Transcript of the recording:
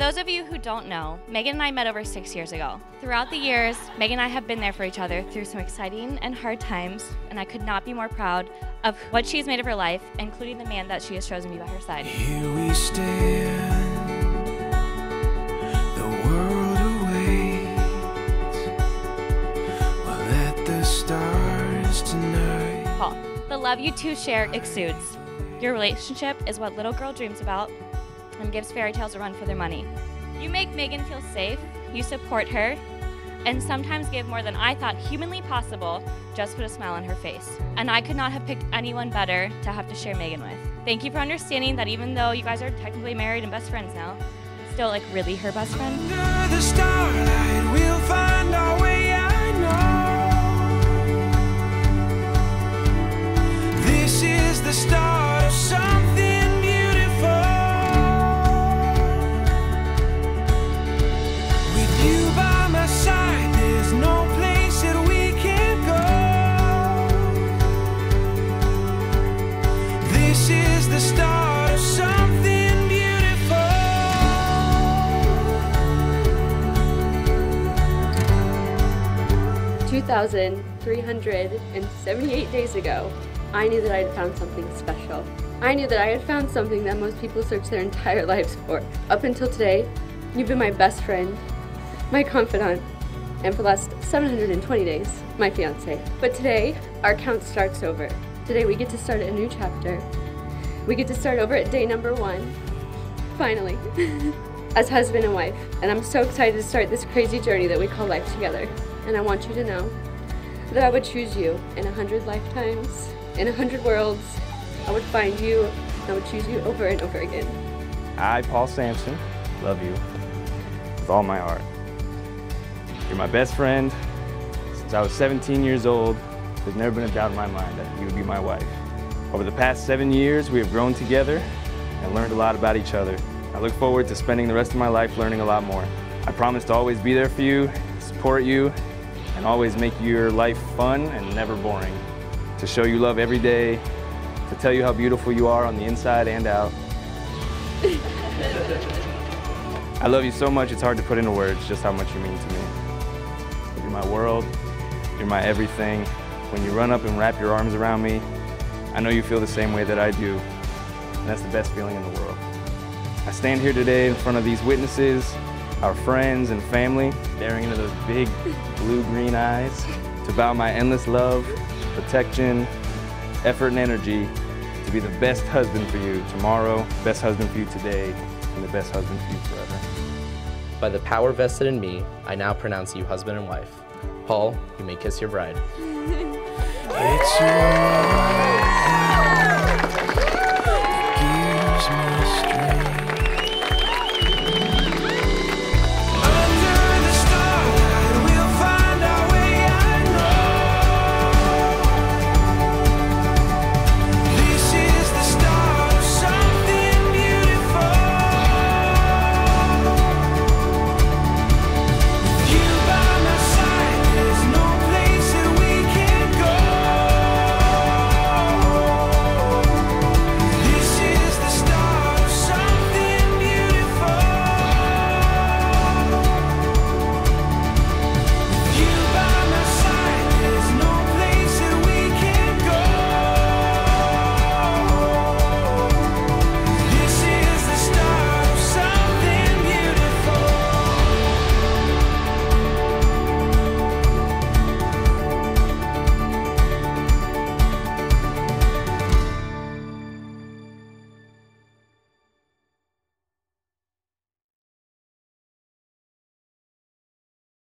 those of you who don't know, Meghan and I met over six years ago. Throughout the years, Meghan and I have been there for each other through some exciting and hard times, and I could not be more proud of what she's made of her life, including the man that she has chosen to be by her side. Here we stand, the world awaits. We'll the stars tonight. Paul, the love you two share exudes. Your relationship is what little girl dreams about and gives fairy tales a run for their money. You make Meghan feel safe, you support her, and sometimes give more than I thought humanly possible just put a smile on her face. And I could not have picked anyone better to have to share Meghan with. Thank you for understanding that even though you guys are technically married and best friends now, still like really her best friend. The 2,378 days ago, I knew that I had found something special. I knew that I had found something that most people search their entire lives for. Up until today, you've been my best friend, my confidant, and for the last 720 days, my fiance. But today, our count starts over. Today, we get to start a new chapter. We get to start over at day number one. Finally. As husband and wife. And I'm so excited to start this crazy journey that we call life together. And I want you to know that I would choose you in a hundred lifetimes, in a hundred worlds. I would find you, and I would choose you over and over again. I, Paul Sampson, love you with all my heart. You're my best friend. Since I was 17 years old, there's never been a doubt in my mind that you would be my wife. Over the past seven years, we have grown together and learned a lot about each other. I look forward to spending the rest of my life learning a lot more. I promise to always be there for you, support you, and always make your life fun and never boring. To show you love every day, to tell you how beautiful you are on the inside and out. I love you so much, it's hard to put into words just how much you mean to me. You're my world, you're my everything. When you run up and wrap your arms around me, I know you feel the same way that I do, and that's the best feeling in the world. I stand here today in front of these witnesses, our friends and family, staring into those big blue-green eyes, to vow my endless love, protection, effort, and energy to be the best husband for you tomorrow, best husband for you today, and the best husband for you forever. By the power vested in me, I now pronounce you husband and wife. Paul, you may kiss your bride. It's your